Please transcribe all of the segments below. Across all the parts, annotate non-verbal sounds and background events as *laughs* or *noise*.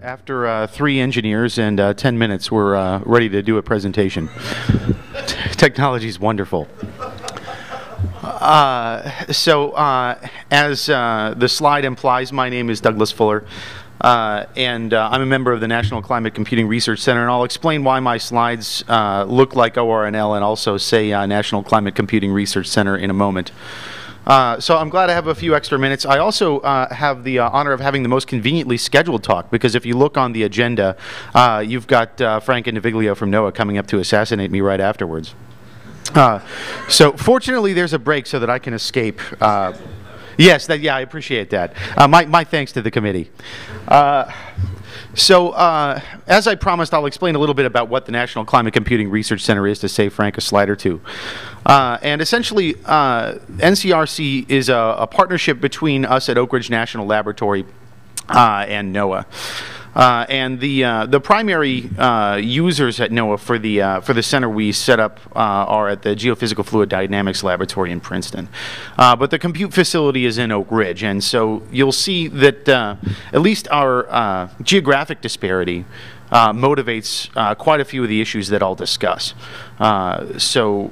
After uh, three engineers and uh, 10 minutes, we're uh, ready to do a presentation. *laughs* Technology is wonderful. Uh, so, uh, as uh, the slide implies, my name is Douglas Fuller, uh, and uh, I'm a member of the National Climate Computing Research Center, and I'll explain why my slides uh, look like ORNL and also say uh, National Climate Computing Research Center in a moment. Uh, so I'm glad I have a few extra minutes. I also uh, have the uh, honor of having the most conveniently scheduled talk because if you look on the agenda, uh, you've got uh, Frank Indiviglio from NOAA coming up to assassinate me right afterwards. Uh, so fortunately, there's a break so that I can escape. Yes, that, yeah, I appreciate that. Uh, my, my thanks to the committee. Uh, so, uh, as I promised, I'll explain a little bit about what the National Climate Computing Research Center is to save Frank a slide or two. Uh, and essentially, uh, NCRC is a, a, partnership between us at Oak Ridge National Laboratory uh, and NOAA. Uh, and the uh, the primary uh, users at NOAA for the uh, for the center we set up uh, are at the Geophysical Fluid Dynamics Laboratory in Princeton, uh, but the compute facility is in Oak Ridge, and so you'll see that at least our geographic disparity. motivates quite a few of the issues that I'll discuss. so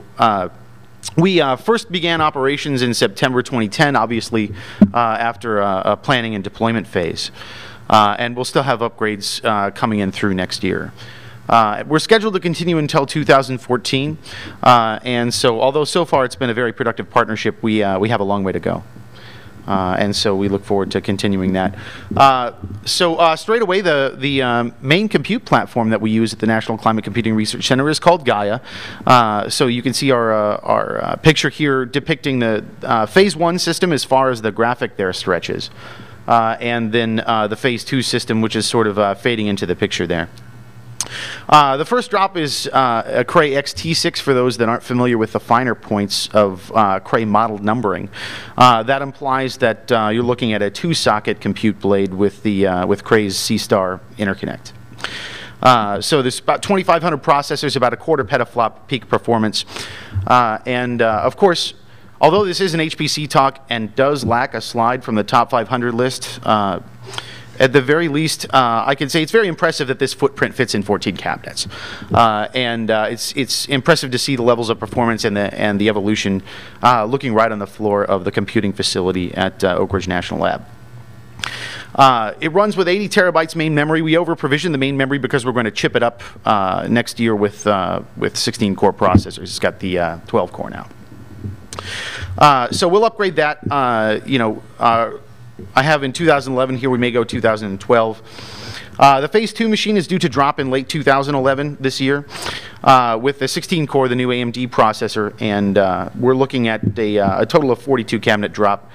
we uh, first began operations in September 2010, obviously uh, after a, a, planning and deployment phase. Uh, and we'll still have upgrades uh, coming in through next year. Uh, we're scheduled to continue until 2014, uh, and so although so far it's been a very productive partnership, we, uh, we have a long way to go. Uh, and so we look forward to continuing that. so straight away, the, the um, main compute platform that we use at the National Climate Computing Research Center is called Gaia. so you can see our, our picture here depicting the phase one system as far as the graphic there stretches and then uh, the phase two system, which is sort of uh, fading into the picture there. Uh, the first drop is uh, a Cray XT6 for those that aren't familiar with the finer points of uh, Cray modeled numbering. that implies that you're looking at a two-socket compute blade with, the, with Cray's SeaStar interconnect. Uh, so there's about 2,500 processors, about a quarter petaflop peak performance. Uh, and uh, of course, Although this is an HPC talk and does lack a slide from the top 500 list, uh, at the very least, uh, I can say it's very impressive that this footprint fits in 14 cabinets, uh, and uh, it's it's impressive to see the levels of performance and the and the evolution, uh, looking right on the floor of the computing facility at uh, Oak Ridge National Lab. Uh, it runs with 80 terabytes main memory. We over provision the main memory because we're going to chip it up uh, next year with uh, with 16 core processors. It's got the 12 core now. Uh, so we'll upgrade that. Uh, you know, uh, I have in 2011 here. We may go 2012. Uh, the phase two machine is due to drop in late 2011 this year uh, with the 16 core, the new AMD processor, and uh, we're looking at a, a, total of 42 cabinet drop.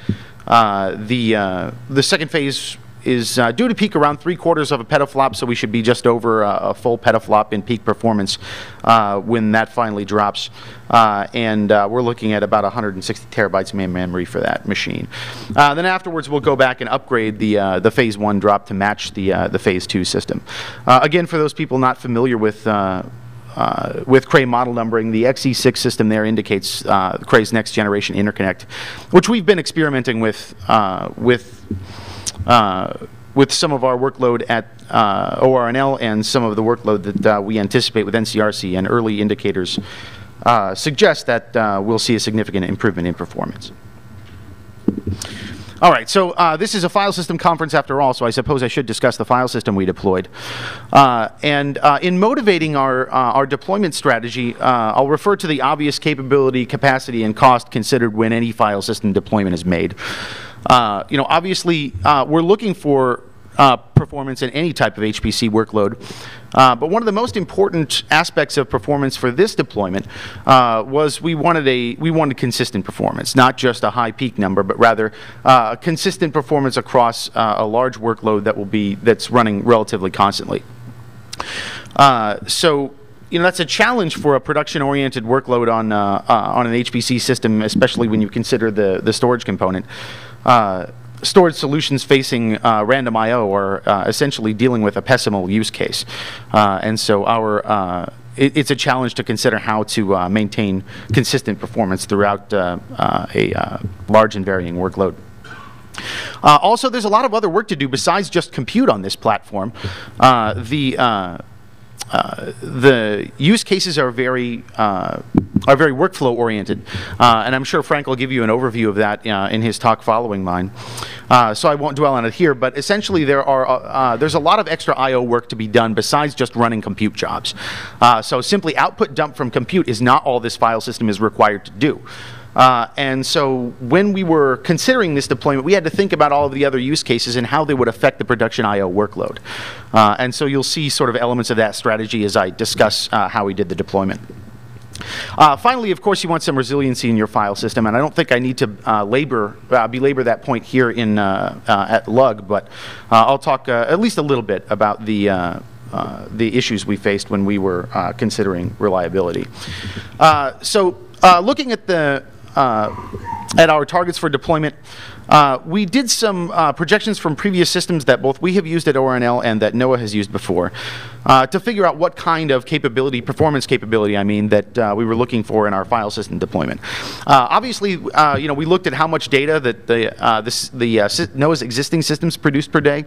the the second phase is uh, due to peak around three quarters of a petaflop, so we should be just over a, a full petaflop in peak performance uh, when that finally drops. Uh, and uh, we're looking at about 160 terabytes of memory for that machine. Uh, then afterwards, we'll go back and upgrade the the phase one drop to match the the phase two system. again, for those people not familiar with uh, with Cray model numbering, the XE6 system there indicates uh, Cray's next generation interconnect, which we've been experimenting with uh, with with some of our workload at uh, ORNL and some of the workload that uh, we anticipate with NCRC and early indicators uh, suggest that uh, we'll see a significant improvement in performance. All right, so uh, this is a file system conference after all, so I suppose I should discuss the file system we deployed. Uh, and in motivating our, our deployment strategy, I'll refer to the obvious capability, capacity, and cost considered when any file system deployment is made. Uh, you know, obviously, uh, we're looking for uh, performance in any type of HPC workload. Uh, but one of the most important aspects of performance for this deployment uh, was we wanted a we wanted consistent performance, not just a high peak number, but rather uh, consistent performance across a large workload that will be that's running relatively constantly. so you know that's a challenge for a production-oriented workload on uh, uh, on an HPC system, especially when you consider the the storage component. Uh, storage solutions facing uh, random I/O are uh, essentially dealing with a pessimal use case, uh, and so our it, it's a challenge to consider how to maintain consistent performance throughout a large and varying workload. Uh, also, there's a lot of other work to do besides just compute on this platform. Uh, the uh, uh, the use cases are very uh, are very workflow oriented, uh, and I'm sure Frank will give you an overview of that uh, in his talk following mine. Uh, so I won't dwell on it here, but essentially there are there's a lot of extra I/O work to be done besides just running compute jobs. so simply output dump from compute is not all this file system is required to do. Uh, and so when we were considering this deployment, we had to think about all of the other use cases and how they would affect the production I.O. workload. Uh, and so you'll see sort of elements of that strategy as I discuss uh, how we did the deployment. Uh, finally, of course, you want some resiliency in your file system, and I don't think I need to uh, labor, uh, belabor that point here in, uh, uh, at LUG, but uh, I'll talk at least a little bit about the, the issues we faced when we were considering reliability. so looking at the uh, at our targets for deployment. Uh, we did some uh, projections from previous systems that both we have used at ORNL and that NOAA has used before uh, to figure out what kind of capability, performance capability, I mean, that uh, we were looking for in our file system deployment. Uh, obviously, uh, you know, we looked at how much data that the, this, the NOAA's existing systems produce per day,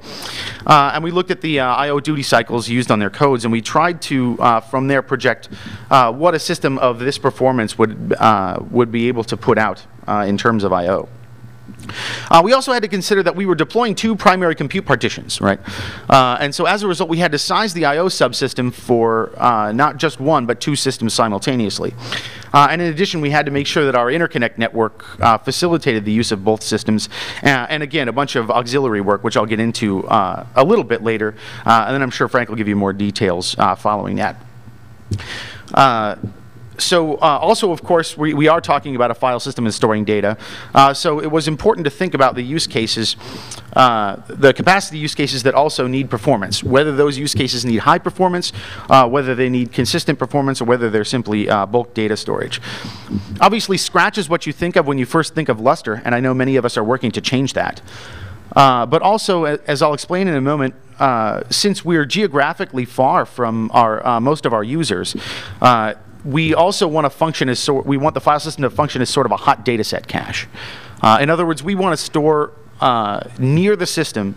and we looked at the I/O duty cycles used on their codes, and we tried to, from there, project what a system of this performance would would be able to put out in terms of I/O. Uh, we also had to consider that we were deploying two primary compute partitions, right? Uh, and so as a result, we had to size the I.O. subsystem for uh, not just one, but two systems simultaneously. Uh, and in addition, we had to make sure that our interconnect network uh, facilitated the use of both systems. Uh, and again, a bunch of auxiliary work, which I'll get into a little bit later. and then I'm sure Frank will give you more details following that so uh, also, of course, we, we are talking about a file system and storing data. Uh, so it was important to think about the use cases, uh, the capacity use cases that also need performance, whether those use cases need high performance, uh, whether they need consistent performance, or whether they're simply uh, bulk data storage. Obviously, Scratch is what you think of when you first think of Lustre, and I know many of us are working to change that. Uh, but also, as I'll explain in a moment, since we're geographically far from our, most of our users, we also want to function as so we want the file system to function as sort of a hot data set cache. Uh, in other words, we want to store uh, near the system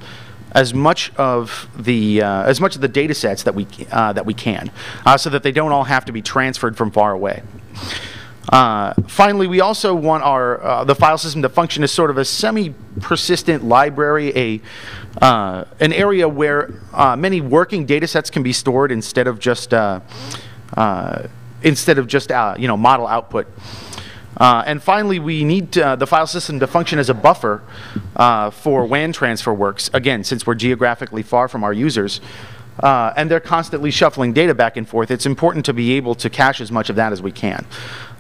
as much of the uh, as much of the data sets that we uh, that we can, uh, so that they don't all have to be transferred from far away. Uh, finally, we also want our the file system to function as sort of a semi-persistent library, a an area where many working data sets can be stored instead of just instead of just uh, you know model output. Uh, and finally, we need uh, the file system to function as a buffer uh, for WAN transfer works, again, since we're geographically far from our users. Uh, and they're constantly shuffling data back and forth, it's important to be able to cache as much of that as we can.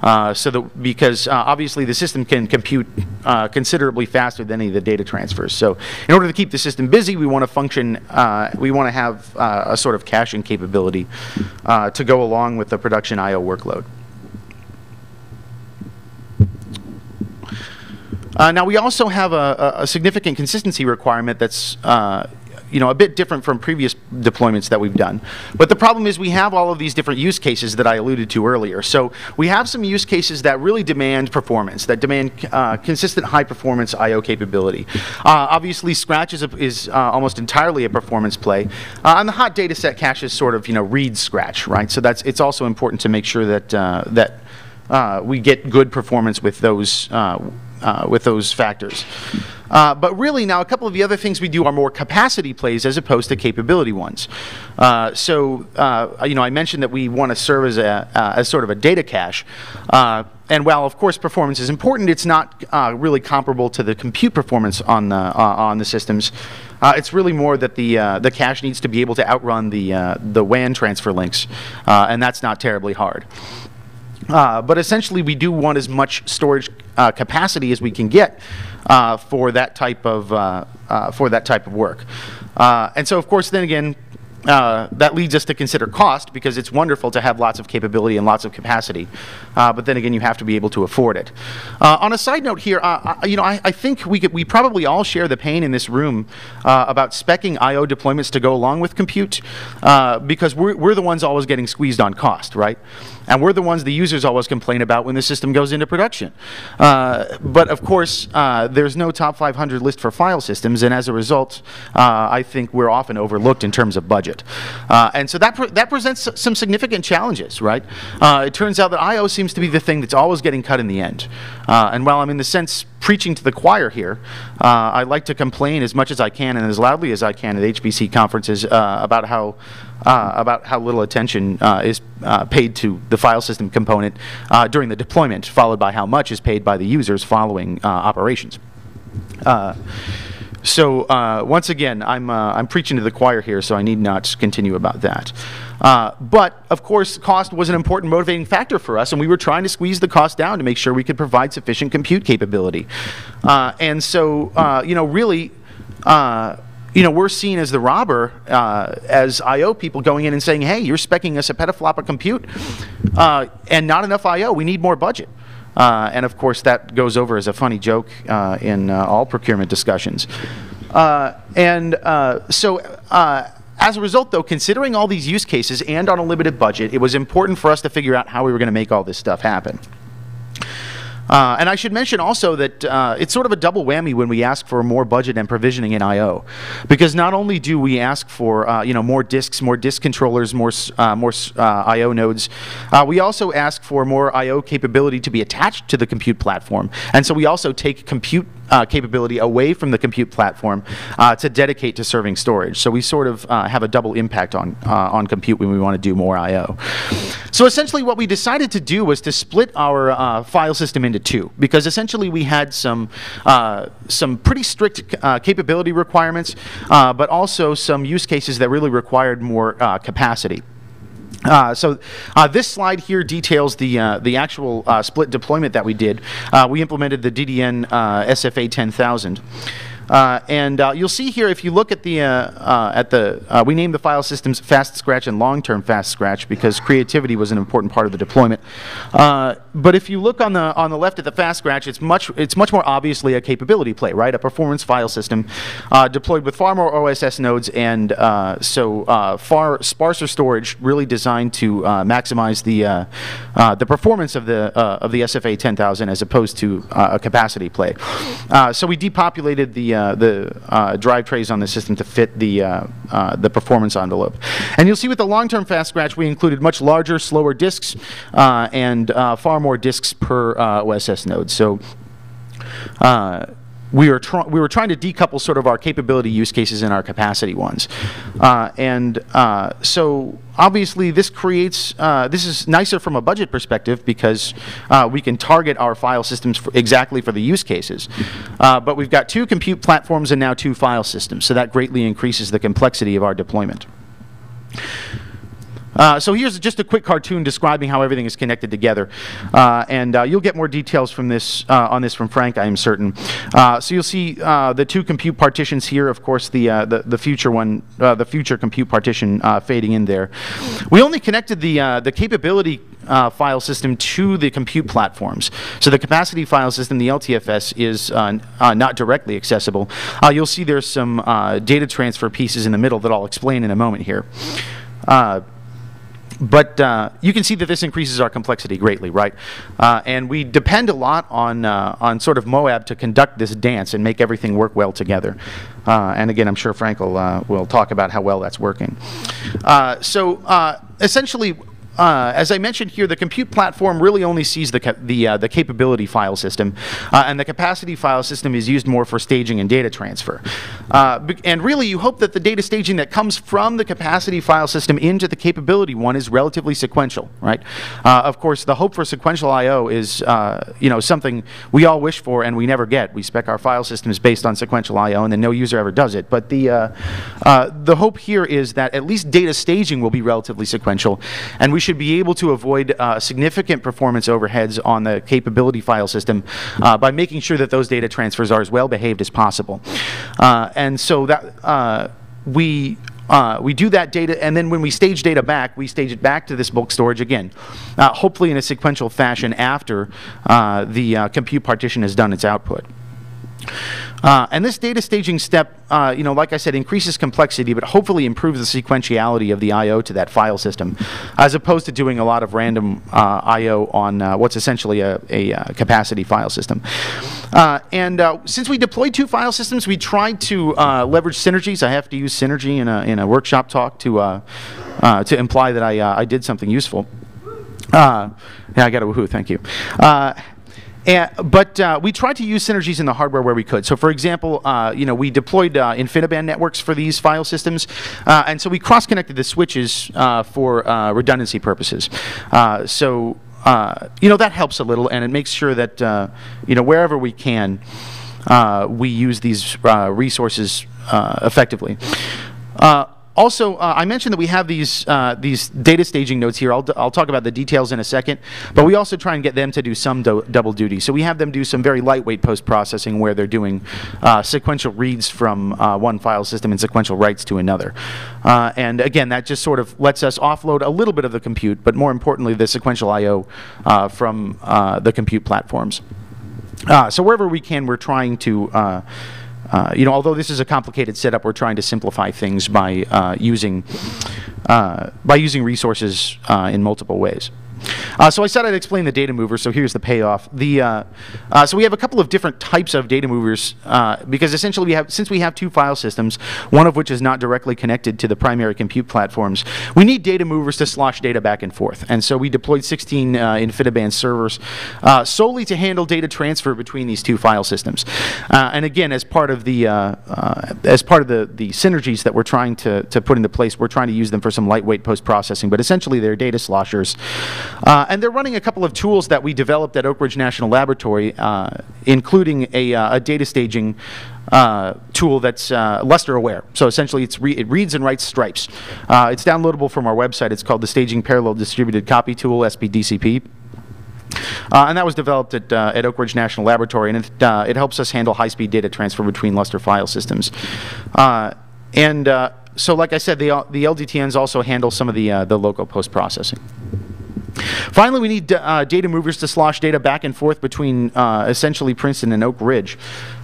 Uh, so that because uh, obviously the system can compute uh, considerably faster than any of the data transfers. So in order to keep the system busy, we want to function, uh, we want to have uh, a sort of caching capability to go along with the production I/O workload. Now we also have a, a, significant consistency requirement that's you know, a bit different from previous deployments that we've done. But the problem is we have all of these different use cases that I alluded to earlier. So we have some use cases that really demand performance, that demand uh, consistent high performance I.O. capability. Uh, obviously, Scratch is, a, is uh, almost entirely a performance play. Uh, and the hot data set caches sort of, you know, read Scratch, right? So that's, it's also important to make sure that, uh, that uh, we get good performance with those, with those factors. Uh, but really now a couple of the other things we do are more capacity plays as opposed to capability ones. Uh, so, uh, you know, I mentioned that we want to serve as, a, uh, as sort of a data cache. Uh, and while, of course, performance is important, it's not really comparable to the compute performance on the, on the systems. it's really more that the, the cache needs to be able to outrun the, the WAN transfer links, and that's not terribly hard. Uh, but essentially, we do want as much storage uh, capacity as we can get uh, for that type of uh, uh, for that type of work. Uh, and so, of course, then again, uh, that leads us to consider cost because it's wonderful to have lots of capability and lots of capacity, uh, but then again, you have to be able to afford it. Uh, on a side note here, uh, you know, I, I, think we could, we probably all share the pain in this room uh, about specking I/O deployments to go along with compute uh, because we're, we're the ones always getting squeezed on cost, right? And we're the ones the users always complain about when the system goes into production. Uh, but of course, uh, there's no top 500 list for file systems, and as a result, uh, I think we're often overlooked in terms of budget. Uh, and so that, pre that presents some significant challenges, right? Uh, it turns out that I.O. seems to be the thing that's always getting cut in the end. Uh, and while I'm in the sense preaching to the choir here, I like to complain as much as I can and as loudly as I can at HPC conferences about how uh, about how little attention uh, is uh, paid to the file system component uh, during the deployment, followed by how much is paid by the users following uh, operations. Uh, so once again, I'm, I'm preaching to the choir here, so I need not continue about that. but of course, cost was an important motivating factor for us, and we were trying to squeeze the cost down to make sure we could provide sufficient compute capability. and so, you know, really, you know, we're seen as the robber, uh, as I.O. people going in and saying, hey, you're specking us a petaflop of compute uh, and not enough I.O. We need more budget. Uh, and of course, that goes over as a funny joke uh, in uh, all procurement discussions. Uh, and so, as a result, though, considering all these use cases and on a limited budget, it was important for us to figure out how we were going to make all this stuff happen. Uh, and I should mention also that uh, it's sort of a double whammy when we ask for more budget and provisioning in I/O, because not only do we ask for uh, you know more disks, more disk controllers, more uh, more uh, I/O nodes, uh, we also ask for more I/O capability to be attached to the compute platform, and so we also take compute uh, capability away from the compute platform uh, to dedicate to serving storage. So we sort of uh, have a double impact on, uh, on compute when we want to do more I.O. So essentially what we decided to do was to split our uh, file system into two because essentially we had some, uh, some pretty strict capability requirements but also some use cases that really required more capacity. Uh, so uh, this slide here details the uh, the actual uh, split deployment that we did. Uh, we implemented the DDN uh, SFA 10000. Uh, and uh, you'll see here, if you look at the, uh, uh at the uh, we named the file systems Fast Scratch and Long-Term Fast Scratch because creativity was an important part of the deployment. Uh, but if you look on the, on the left at the Fast Scratch, it's much, it's much more obviously a capability play, right? A performance file system deployed with far more OSS nodes and so far sparser storage really designed to maximize the, the performance of the, of the SFA 10000 as opposed to a capacity play. so we depopulated the uh, the uh, drive trays on the system to fit the, uh, uh, the performance envelope. And you'll see with the long-term fast scratch, we included much larger, slower disks and far more disks per OSS node. So we were, we were trying to decouple sort of our capability use cases and our capacity ones. Uh, and uh, so obviously this creates, uh, this is nicer from a budget perspective because uh, we can target our file systems for exactly for the use cases. Uh, but we've got two compute platforms and now two file systems, so that greatly increases the complexity of our deployment. Uh, so here's just a quick cartoon describing how everything is connected together. Uh, and uh, you'll get more details from this, uh, on this from Frank, I am certain. Uh, so you'll see the two compute partitions here, of course, the, the, the, future one, the future compute partition fading in there. We only connected the, the capability file system to the compute platforms. So the capacity file system, the LTFS, is not directly accessible. you'll see there's some data transfer pieces in the middle that I'll explain in a moment here. Uh, but uh, you can see that this increases our complexity greatly, right? Uh, and we depend a lot on, uh, on sort of Moab to conduct this dance and make everything work well together. Uh, and again, I'm sure Frank will, uh, will talk about how well that's working. Uh, so essentially, uh, as I mentioned here, the compute platform really only sees the, the, uh, the capability file system, uh, and the capacity file system is used more for staging and data transfer. Uh, and really, you hope that the data staging that comes from the capacity file system into the capability one is relatively sequential, right? Uh, of course, the hope for sequential I/O is, uh, you know, something we all wish for and we never get. We spec our file systems based on sequential I/O, and then no user ever does it. But the the hope here is that at least data staging will be relatively sequential, and we should be able to avoid uh, significant performance overheads on the capability file system uh, by making sure that those data transfers are as well behaved as possible. Uh, and so that uh, we uh, we do that data, and then when we stage data back, we stage it back to this bulk storage again, uh, hopefully in a sequential fashion after uh, the uh, compute partition has done its output. Uh, and this data staging step, uh, you know, like I said, increases complexity, but hopefully improves the sequentiality of the I/O to that file system, as opposed to doing a lot of random uh, I/O on uh, what's essentially a, a uh, capacity file system. Uh, and since we deployed two file systems, we tried to leverage synergies. I have to use synergy in a in a workshop talk to to imply that I I did something useful. yeah, I got a woohoo. Thank you. And, but uh, we tried to use synergies in the hardware where we could. So, for example, uh, you know, we deployed uh, InfiniBand networks for these file systems, uh, and so we cross-connected the switches uh, for uh, redundancy purposes. so, you know, that helps a little, and it makes sure that you know wherever we can, we use these resources effectively. Also, uh, I mentioned that we have these uh, these data staging nodes here. I'll, I'll talk about the details in a second, but we also try and get them to do some do double duty. So we have them do some very lightweight post-processing where they're doing uh, sequential reads from uh, one file system and sequential writes to another. Uh, and again, that just sort of lets us offload a little bit of the compute, but more importantly, the sequential I/O uh, from the compute platforms. so wherever we can, we're trying to uh, you know, although this is a complicated setup, we're trying to simplify things by uh, using uh, by using resources uh, in multiple ways. Uh, so I said I'd explain the data mover, so here's the payoff. The, uh, uh, so we have a couple of different types of data movers uh, because essentially we have, since we have two file systems, one of which is not directly connected to the primary compute platforms, we need data movers to slosh data back and forth. And so we deployed 16 uh, InfiniBand servers uh, solely to handle data transfer between these two file systems. and again, as part of the, as part of the, the synergies that we're trying to, to put into place, we're trying to use them for some lightweight post-processing, but essentially they're data sloshers. Uh, and they're running a couple of tools that we developed at Oak Ridge National Laboratory, uh, including a, uh, a, data staging uh, tool that's uh, Lustre aware. So essentially, re it reads and writes stripes. Uh, it's downloadable from our website. It's called the Staging Parallel Distributed Copy Tool, SPDCP. Uh, and that was developed at, uh, at Oak Ridge National Laboratory, and it, uh, it helps us handle high-speed data transfer between Lustre file systems. and so, like I said, the, the LDTNs also handle some of the, the local post-processing. Finally, we need uh, data movers to slosh data back and forth between uh, essentially Princeton and Oak Ridge.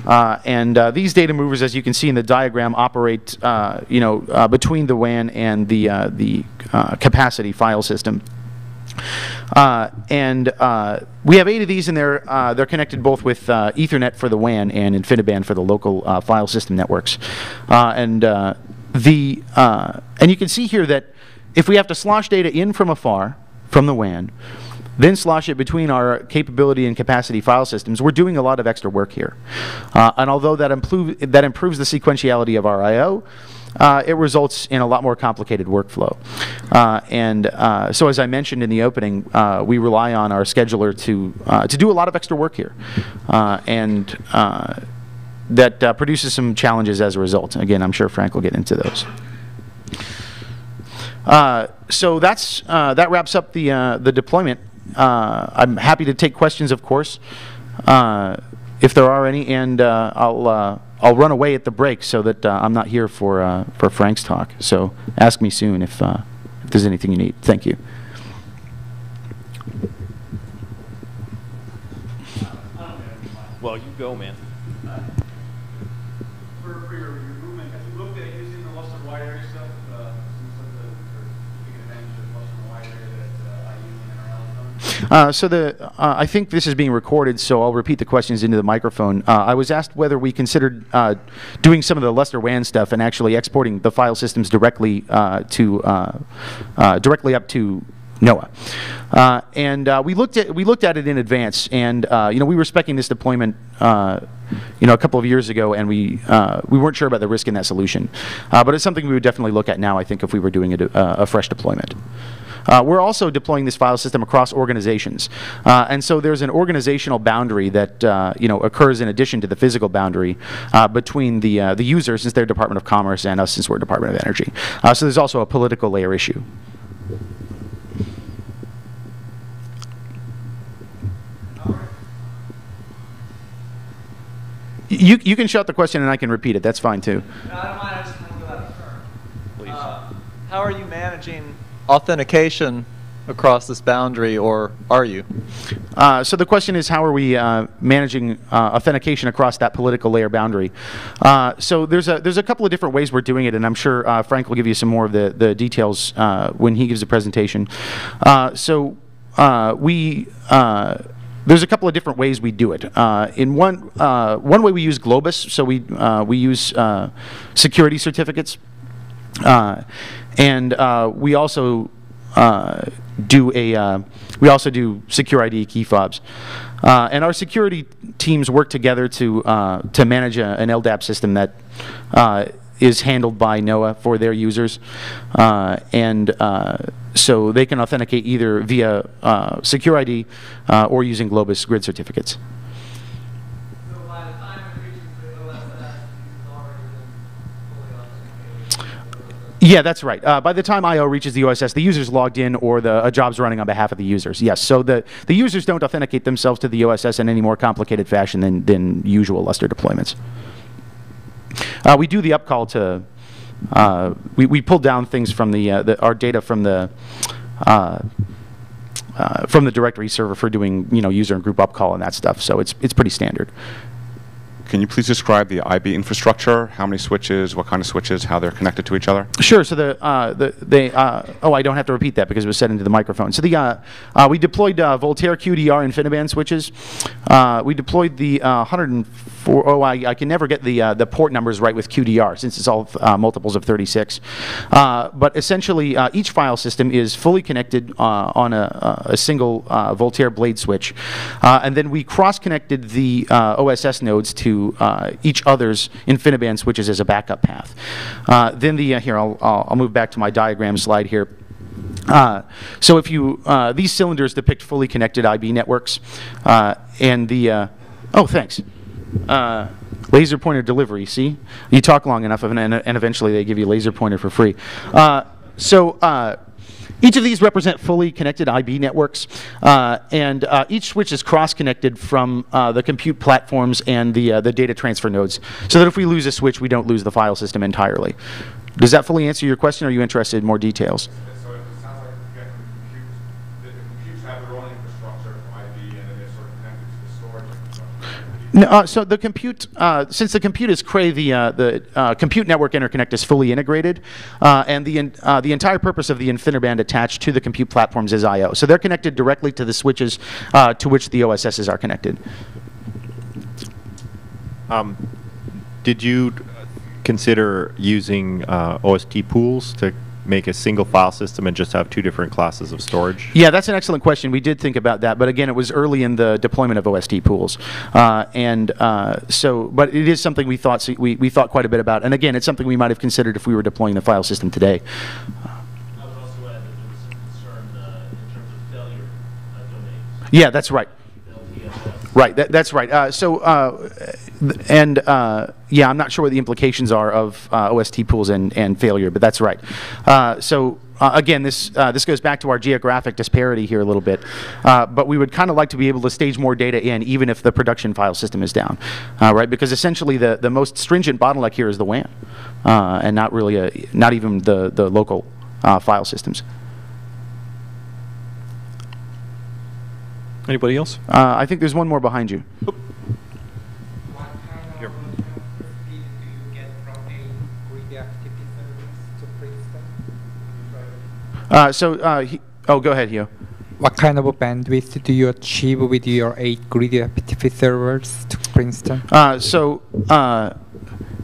Uh, and uh, these data movers, as you can see in the diagram, operate uh, you know, uh, between the WAN and the, the capacity file system. and we have eight of these, and they're, they're connected both with Ethernet for the WAN and InfiniBand for the local file system networks. and, the, and you can see here that if we have to slosh data in from afar, from the WAN, then slosh it between our capability and capacity file systems, we're doing a lot of extra work here. Uh, and although that, improve, that improves the sequentiality of our I.O., uh, it results in a lot more complicated workflow. Uh, and uh, so as I mentioned in the opening, uh, we rely on our scheduler to, uh, to do a lot of extra work here. Uh, and that produces some challenges as a result. Again, I'm sure Frank will get into those. Uh, so that's uh, that wraps up the uh, the deployment. Uh, I'm happy to take questions, of course, uh, if there are any, and I'll I'll run away at the break so that I'm not here for for Frank's talk. So ask me soon if if there's anything you need. Thank you. Well, you go, man. Uh, so the uh, I think this is being recorded, so I'll repeat the questions into the microphone. Uh, I was asked whether we considered uh, doing some of the Lustre WAN stuff and actually exporting the file systems directly uh, to directly up to NOAA. Uh, and uh, we looked at we looked at it in advance, and uh, you know we were expecting this deployment, you know, a couple of years ago, and we we weren't sure about the risk in that solution. but it's something we would definitely look at now. I think if we were doing a, a fresh deployment. Uh, we're also deploying this file system across organizations. Uh, and so there's an organizational boundary that uh, you know, occurs in addition to the physical boundary uh, between the, uh, the user, since they're Department of Commerce, and us, since we're Department of Energy. Uh, so there's also a political layer issue. You, you can shout the question and I can repeat it. That's fine too. No, I don't mind. I just want to go out of turn. Uh, How are you managing authentication across this boundary, or are you? Uh, so the question is, how are we uh, managing uh, authentication across that political layer boundary? Uh, so there's a there's a couple of different ways we're doing it, and I'm sure uh, Frank will give you some more of the the details uh, when he gives the presentation. So we. There's a couple of different ways we do it. Uh, in one, uh, one way we use Globus, so we, uh, we use security certificates. And uh, we also uh, do a uh, we also do SecurID key fobs. Uh, and our security teams work together to uh, to manage a, an LDAP system that uh, is handled by NOAA for their users, uh, and so they can authenticate either via SecurID or using Globus grid certificates. So by the time it reaches the OSS, it's already been fully authenticated. Yeah, that's right. Uh, by the time I/O reaches the OSS, the user's logged in or the a job's running on behalf of the users. Yes, so the, the users don't authenticate themselves to the OSS in any more complicated fashion than, than usual Lustre deployments. Uh, we do the upcall to, uh, we, we pull down things from the, uh, the our data from the, uh, uh, from the directory server for doing you know user and group upcall and that stuff. So it's it's pretty standard. Can you please describe the IB infrastructure? How many switches, what kind of switches, how they're connected to each other? Sure. So the uh, the they uh, oh I don't have to repeat that because it was said into the microphone. So the uh, uh, we deployed uh, Voltaire QDR InfiniBand switches. We deployed the uh, 104. Oh, I, I can never get the the port numbers right with QDR since it's all multiples of 36. Uh, but essentially, each file system is fully connected on a, a single Voltaire blade switch, and then we cross-connected the uh, OSS nodes to uh, each other's InfiniBand switches as a backup path. Uh, then the uh, here I'll, I'll move back to my diagram slide here. Uh, so if you, uh, these cylinders depict fully connected IB networks, uh, and the, uh, oh, thanks. Uh, laser pointer delivery, see? You talk long enough, and, and eventually they give you laser pointer for free. So each of these represent fully connected IB networks, uh, and uh, each switch is cross-connected from uh, the compute platforms and the, uh, the data transfer nodes, so that if we lose a switch, we don't lose the file system entirely. Does that fully answer your question, or are you interested in more details? So it sounds like you get compute, the computes have their own infrastructure from IB and then they're sort of connected to the storage infrastructure. No, uh, so the compute, uh, since the compute is Cray, the, uh, the uh, compute network interconnect is fully integrated, uh, and the, en- uh, the entire purpose of the InfiniBand attached to the compute platforms is I/O. So they're connected directly to the switches to which the OSSs are connected. Um, did you consider using OST pools to make a single file system and just have two different classes of storage? Yeah, that's an excellent question. We did think about that, but again, it was early in the deployment of OST pools, uh, and uh, so. But it is something we thought we, we thought quite a bit about, and again, it's something we might have considered if we were deploying the file system today. I would also add that there was some concern uh, in terms of failure uh, domains. Yeah, that's right. Right, that, that's right. Uh, so, uh, and uh, yeah, I'm not sure what the implications are of uh, OST pools and, and failure, but that's right. Uh, so, uh, again, this this goes back to our geographic disparity here a little bit, but we would kind of like to be able to stage more data in, even if the production file system is down, right? Because essentially, the, the most stringent bottleneck here is the WAN, and not really a, not even the the local file systems. Anybody else? Uh, I think there's one more behind you. What kind of speed do you get from a GridFTP service to Princeton? Uh, so, uh, he, oh, go ahead, Hugh. What kind of bandwidth do you achieve with your eight GridFTP servers to Princeton? Uh, so uh,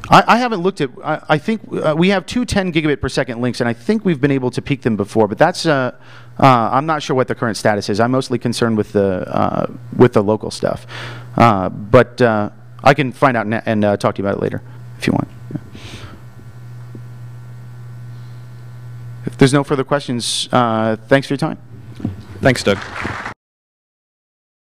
I, I haven't looked at. I, I think uh, we have two 10 gigabit per second links, and I think we've been able to peak them before. But that's. Uh, uh, I'm not sure what the current status is. I'm mostly concerned with the uh, with the local stuff. Uh, but I can find out and, and talk to you about it later if you want. If there's no further questions, thanks for your time. Thanks, Doug.